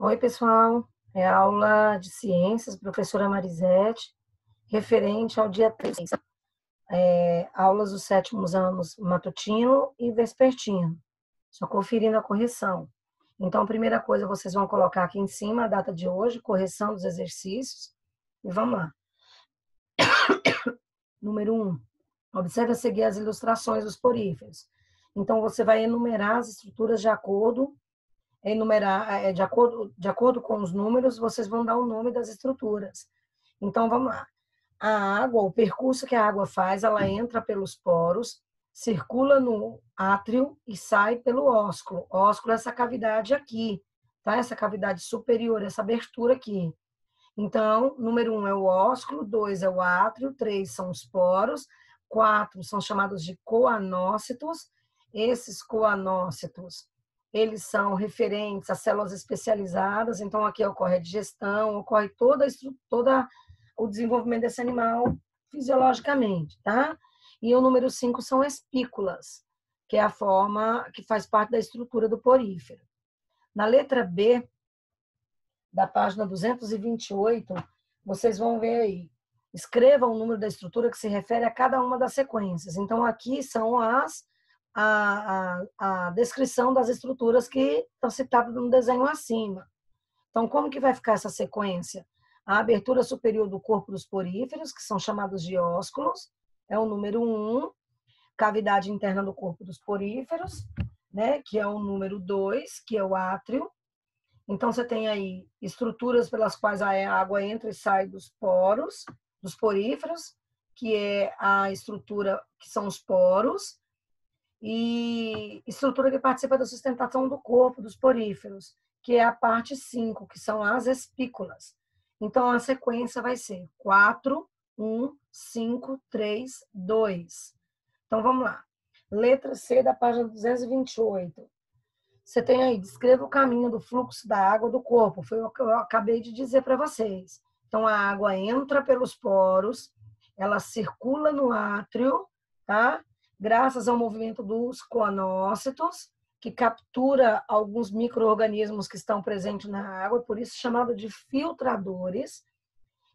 Oi, pessoal. É aula de ciências, professora Marisete, referente ao dia 3. É, aulas dos sétimos anos matutino e vespertino. Só conferindo a correção. Então, a primeira coisa, vocês vão colocar aqui em cima a data de hoje, correção dos exercícios. E vamos lá. Número 1. Um, observe a seguir as ilustrações dos poríferos. Então, você vai enumerar as estruturas de acordo enumerar, é, de, acordo, de acordo com os números, vocês vão dar o nome das estruturas. Então, vamos lá. A água, o percurso que a água faz, ela entra pelos poros, circula no átrio e sai pelo ósculo. Ósculo é essa cavidade aqui, tá? Essa cavidade superior, essa abertura aqui. Então, número um é o ósculo, dois é o átrio, três são os poros, quatro são chamados de coanócitos. Esses coanócitos eles são referentes a células especializadas, então aqui ocorre a digestão, ocorre toda, toda o desenvolvimento desse animal fisiologicamente, tá? E o número 5 são espículas, que é a forma que faz parte da estrutura do porífero. Na letra B, da página 228, vocês vão ver aí. Escreva o número da estrutura que se refere a cada uma das sequências. Então, aqui são as a, a, a descrição das estruturas que estão citadas no desenho acima. Então, como que vai ficar essa sequência? A abertura superior do corpo dos poríferos, que são chamados de ósculos, é o número 1. Um, cavidade interna do corpo dos poríferos, né, que é o número 2, que é o átrio. Então, você tem aí estruturas pelas quais a água entra e sai dos poros, dos poríferos, que é a estrutura que são os poros, e estrutura que participa da sustentação do corpo, dos poríferos, que é a parte 5, que são as espículas. Então, a sequência vai ser 4, 1, 5, 3, 2. Então, vamos lá. Letra C da página 228. Você tem aí, descreva o caminho do fluxo da água do corpo. Foi o que eu acabei de dizer para vocês. Então, a água entra pelos poros, ela circula no átrio, tá? Graças ao movimento dos coanócitos, que captura alguns micro-organismos que estão presentes na água, por isso chamado de filtradores,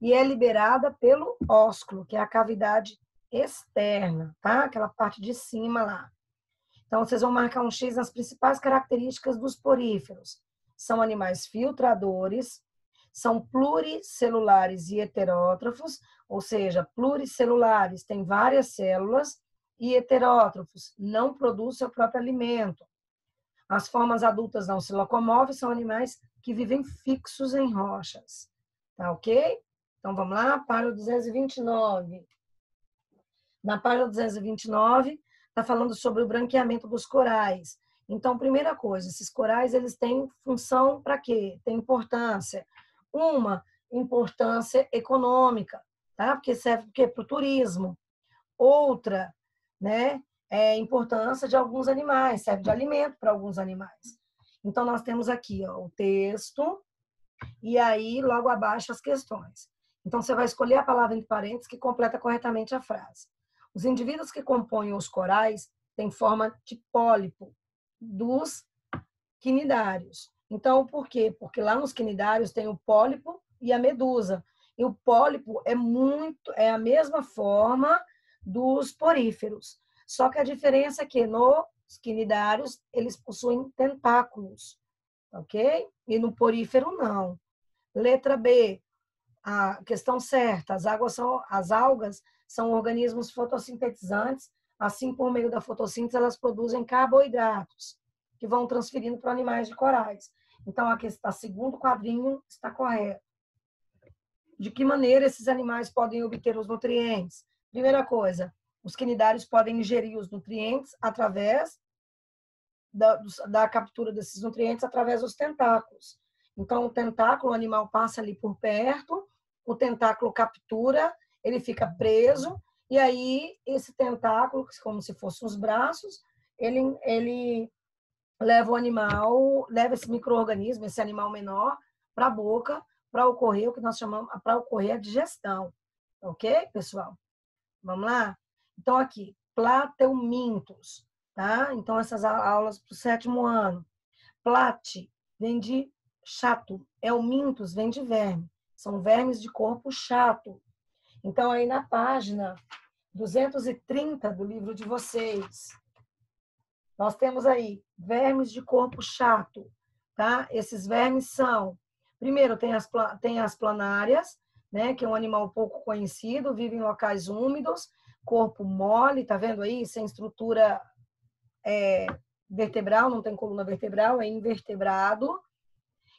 e é liberada pelo ósculo, que é a cavidade externa, tá? Aquela parte de cima lá. Então, vocês vão marcar um X nas principais características dos poríferos. São animais filtradores, são pluricelulares e heterótrofos, ou seja, pluricelulares, têm várias células, e heterótrofos, não produz seu próprio alimento. As formas adultas não se locomovem, são animais que vivem fixos em rochas. Tá ok? Então vamos lá, página 229. Na página 229, está falando sobre o branqueamento dos corais. Então, primeira coisa, esses corais eles têm função para quê? Tem importância. Uma, importância econômica, tá? Porque serve para o turismo. Outra, né, é, importância de alguns animais, serve de alimento para alguns animais. Então, nós temos aqui ó, o texto e aí, logo abaixo, as questões. Então, você vai escolher a palavra entre parênteses que completa corretamente a frase. Os indivíduos que compõem os corais têm forma de pólipo dos quinidários. Então, por quê? Porque lá nos quinidários tem o pólipo e a medusa. E o pólipo é muito, é a mesma forma dos poríferos. Só que a diferença é que nos quinidários eles possuem tentáculos, ok? E no porífero não. Letra B, a questão certa, as, águas são, as algas são organismos fotossintetizantes, assim por meio da fotossíntese elas produzem carboidratos, que vão transferindo para animais de corais. Então, aqui está, segundo quadrinho está correto. De que maneira esses animais podem obter os nutrientes? Primeira coisa, os quinidários podem ingerir os nutrientes através da, da captura desses nutrientes através dos tentáculos. Então, o tentáculo, o animal passa ali por perto, o tentáculo captura, ele fica preso, e aí esse tentáculo, como se fossem os braços, ele, ele leva o animal, leva esse microorganismo, esse animal menor, para a boca, para ocorrer o que nós chamamos, para ocorrer a digestão. Ok, pessoal? Vamos lá? Então, aqui, plateumintos, tá? Então, essas aulas para o sétimo ano. Plate vem de chato. Elmintos vem de verme. São vermes de corpo chato. Então, aí na página 230 do livro de vocês, nós temos aí vermes de corpo chato, tá? Esses vermes são, primeiro, tem as, tem as planárias, né? Que é um animal pouco conhecido, vive em locais úmidos, corpo mole, tá vendo aí? Sem estrutura é, vertebral, não tem coluna vertebral, é invertebrado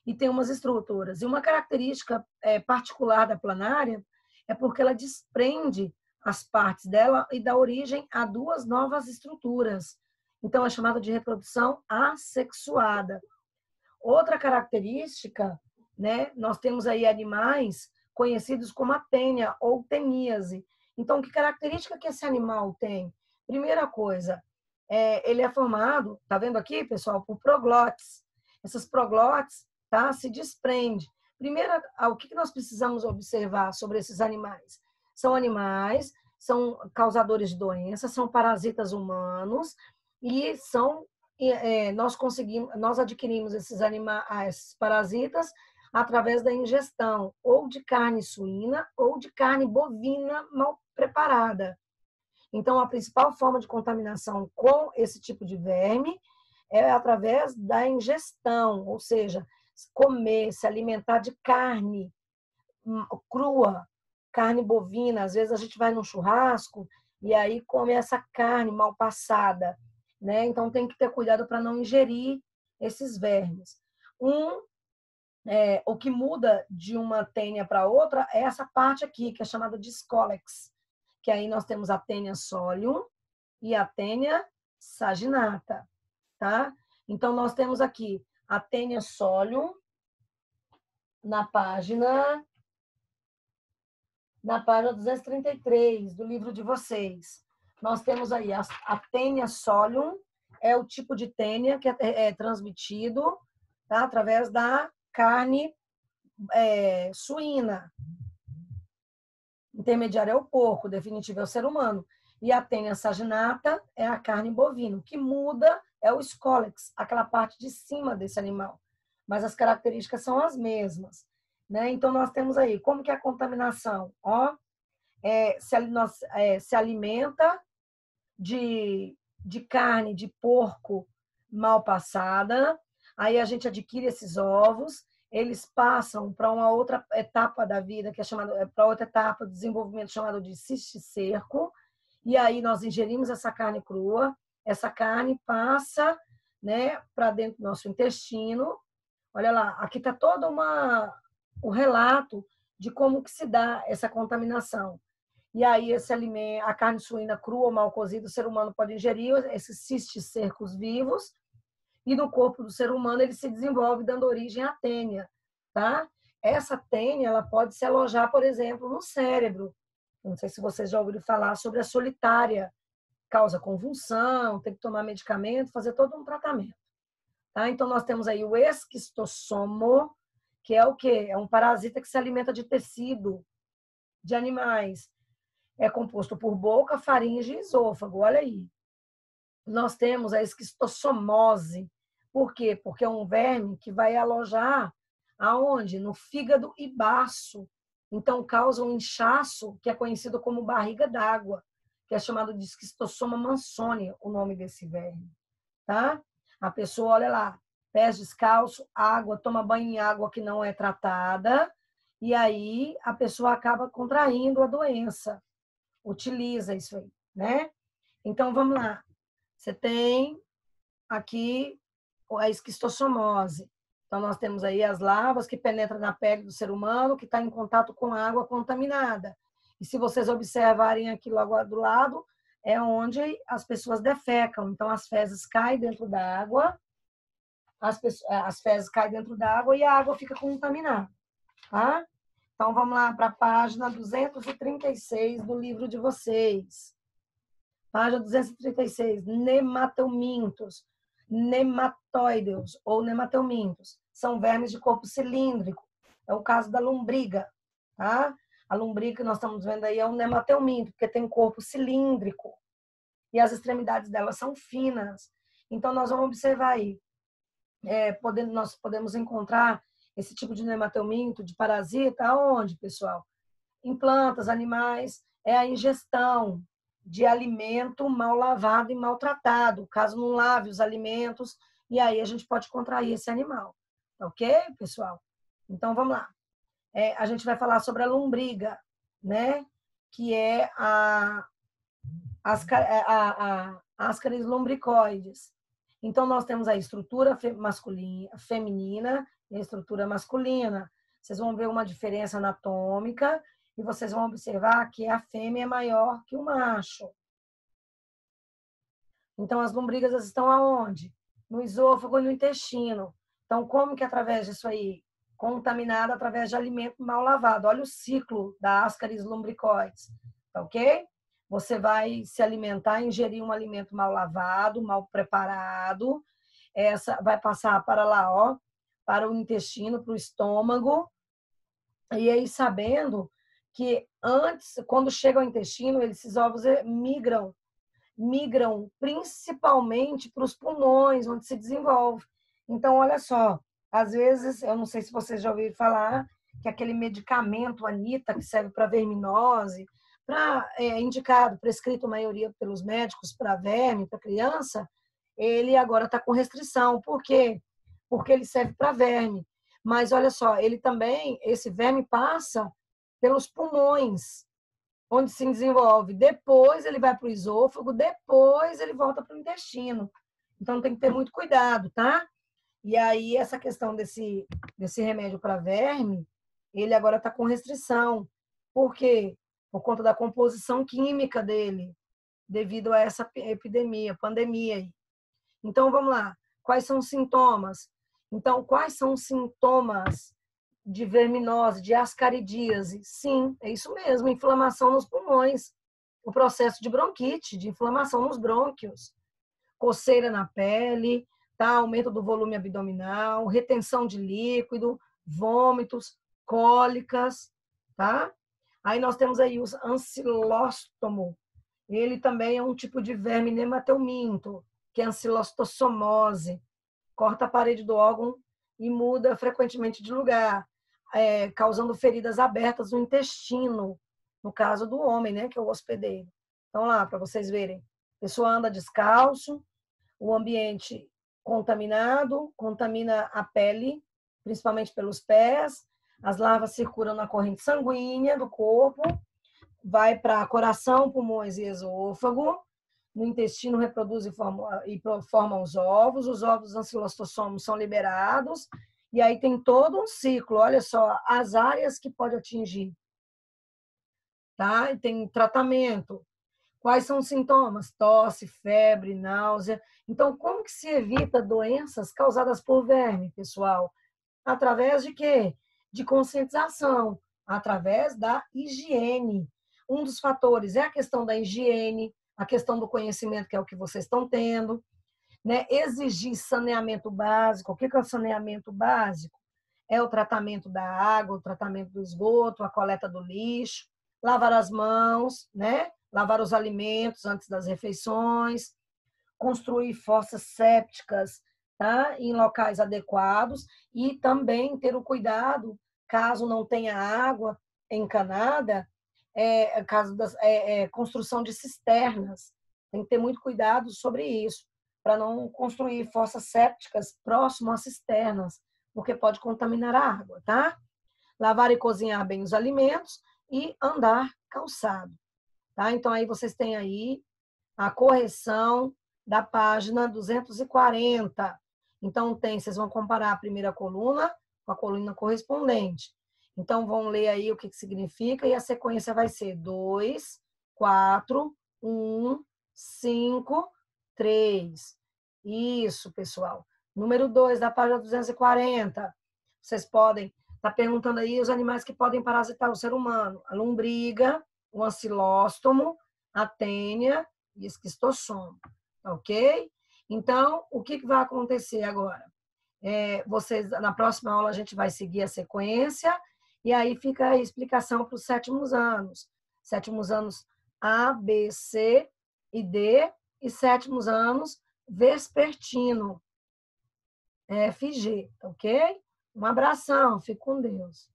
e tem umas estruturas. E uma característica é, particular da planária é porque ela desprende as partes dela e dá origem a duas novas estruturas. Então, é chamada de reprodução assexuada. Outra característica, né, nós temos aí animais conhecidos como a tênia ou teníase. Então, que característica que esse animal tem? Primeira coisa, é, ele é formado, tá vendo aqui, pessoal, por proglotes. Essas proglotes, tá, se desprende. Primeiro, o que nós precisamos observar sobre esses animais? São animais, são causadores de doenças, são parasitas humanos e são é, nós conseguimos, nós adquirimos esses animais, parasitas através da ingestão ou de carne suína ou de carne bovina mal preparada. Então, a principal forma de contaminação com esse tipo de verme é através da ingestão, ou seja, comer, se alimentar de carne hum, crua, carne bovina. Às vezes a gente vai num churrasco e aí come essa carne mal passada, né? Então tem que ter cuidado para não ingerir esses vermes. Um, é, o que muda de uma tênia para outra é essa parte aqui, que é chamada de scolex, que aí nós temos a tênia solium e a tênia saginata, tá? Então, nós temos aqui a tênia solium na página na página 233 do livro de vocês. Nós temos aí a, a tênia solium, é o tipo de tênia que é, é transmitido tá? através da carne é, suína, intermediário é o porco, definitivo é o ser humano. E a tênia saginata é a carne bovina. O que muda é o scólex, aquela parte de cima desse animal. Mas as características são as mesmas. Né? Então, nós temos aí, como que é a contaminação? Ó, é, se, nós, é, se alimenta de, de carne de porco mal passada, aí a gente adquire esses ovos, eles passam para uma outra etapa da vida, que é chamada é, para outra etapa do desenvolvimento chamado de cisticerco, e aí nós ingerimos essa carne crua, essa carne passa, né, para dentro do nosso intestino. Olha lá, aqui está todo uma o relato de como que se dá essa contaminação. E aí esse alimento, a carne suína crua ou mal cozida, o ser humano pode ingerir esses cisticercos vivos e no corpo do ser humano ele se desenvolve dando origem à tênia, tá? Essa tênia, ela pode se alojar, por exemplo, no cérebro. Não sei se vocês já ouviram falar sobre a solitária. Causa convulsão, tem que tomar medicamento, fazer todo um tratamento. Tá? Então, nós temos aí o esquistossomo, que é o quê? É um parasita que se alimenta de tecido de animais. É composto por boca, faringe e esôfago. Olha aí nós temos a esquistossomose. Por quê? Porque é um verme que vai alojar aonde? No fígado e baço. Então causa um inchaço que é conhecido como barriga d'água, que é chamado de esquistossoma mansoni, o nome desse verme, tá? A pessoa olha lá, pés descalço, água, toma banho em água que não é tratada, e aí a pessoa acaba contraindo a doença. Utiliza isso aí, né? Então vamos lá. Você tem aqui a esquistossomose. Então, nós temos aí as lavas que penetram na pele do ser humano, que está em contato com a água contaminada. E se vocês observarem aqui logo do lado, é onde as pessoas defecam. Então, as fezes caem dentro da água, as, pessoas, as fezes caem dentro da água e a água fica contaminada. Tá? Então, vamos lá para a página 236 do livro de vocês. Página 236. Nematelmintos, nematóideos ou nematelmintos. São vermes de corpo cilíndrico. É o caso da lombriga, tá? A lombriga que nós estamos vendo aí é um nematelminto, porque tem um corpo cilíndrico. E as extremidades dela são finas. Então, nós vamos observar aí. É, podendo, nós podemos encontrar esse tipo de nematelminto, de parasita, aonde, pessoal? Em plantas, animais, é a ingestão de alimento mal lavado e maltratado, caso não lave os alimentos, e aí a gente pode contrair esse animal. Ok, pessoal? Então, vamos lá. É, a gente vai falar sobre a lombriga, né? Que é a, é, a, a, ascaris lombricoides. Então, nós temos a estrutura masculina, feminina e a estrutura masculina. Vocês vão ver uma diferença anatômica e vocês vão observar que a fêmea é maior que o macho. Então, as lombrigas estão aonde? No esôfago e no intestino. Então, como que através disso aí? Contaminada através de alimento mal lavado. Olha o ciclo da Ascaris lumbricoides, tá ok? Você vai se alimentar, ingerir um alimento mal lavado, mal preparado. Essa vai passar para lá, ó, para o intestino, para o estômago. E aí, sabendo que antes, quando chega ao intestino, esses ovos eh, migram, migram principalmente para os pulmões, onde se desenvolve. Então, olha só, às vezes, eu não sei se vocês já ouviram falar que aquele medicamento Anita que serve para verminose, para é, indicado, prescrito a maioria pelos médicos para verme, para criança, ele agora está com restrição. Por quê? Porque ele serve para verme. Mas olha só, ele também, esse verme passa pelos pulmões, onde se desenvolve. Depois ele vai para o esôfago, depois ele volta para o intestino. Então tem que ter muito cuidado, tá? E aí, essa questão desse, desse remédio para verme, ele agora está com restrição. Por quê? Por conta da composição química dele, devido a essa epidemia, pandemia. Então, vamos lá. Quais são os sintomas? Então, quais são os sintomas de verminose, de ascaridíase? Sim, é isso mesmo, inflamação nos pulmões. O processo de bronquite, de inflamação nos brônquios. Coceira na pele, tá? aumento do volume abdominal, retenção de líquido, vômitos, cólicas, tá? Aí nós temos aí os ancilóstomo. Ele também é um tipo de verme nematelminto, que é ancilostossomose. Corta a parede do órgão e muda frequentemente de lugar, é, causando feridas abertas no intestino, no caso do homem, né, que é o hospedeiro. Então lá, para vocês verem. A pessoa anda descalço, o ambiente contaminado, contamina a pele, principalmente pelos pés. As larvas circulam na corrente sanguínea do corpo, vai para coração, pulmões e esôfago. No intestino reproduz e forma, e forma os ovos. Os ovos ancilostossomos são liberados. E aí tem todo um ciclo. Olha só, as áreas que pode atingir. Tá? E tem tratamento. Quais são os sintomas? Tosse, febre, náusea. Então, como que se evita doenças causadas por verme, pessoal? Através de quê? De conscientização, através da higiene. Um dos fatores é a questão da higiene, a questão do conhecimento, que é o que vocês estão tendo. Né? Exigir saneamento básico. O que é o saneamento básico? É o tratamento da água, o tratamento do esgoto, a coleta do lixo, lavar as mãos, né? lavar os alimentos antes das refeições, construir fossas sépticas tá? em locais adequados e também ter o cuidado, caso não tenha água encanada, é, caso da é, é, construção de cisternas. Tem que ter muito cuidado sobre isso, para não construir fossas sépticas próximo às cisternas, porque pode contaminar a água, tá? Lavar e cozinhar bem os alimentos e andar calçado. Tá? Então, aí vocês têm aí a correção da página 240. Então, tem, vocês vão comparar a primeira coluna com a coluna correspondente. Então, vão ler aí o que, que significa e a sequência vai ser 2, 4, 1, 5, 3. Isso, pessoal. Número 2 da página 240. Vocês podem estar tá perguntando aí os animais que podem parasitar o ser humano. A lombriga, o ancilóstomo, a tênia e esquistossomo, ok? Então, o que, vai acontecer agora? É, vocês, na próxima aula a gente vai seguir a sequência e aí fica a explicação para os sétimos anos. Sétimos anos A, B, C e D e sétimos anos vespertino, F, G, ok? Um abração, fique com Deus.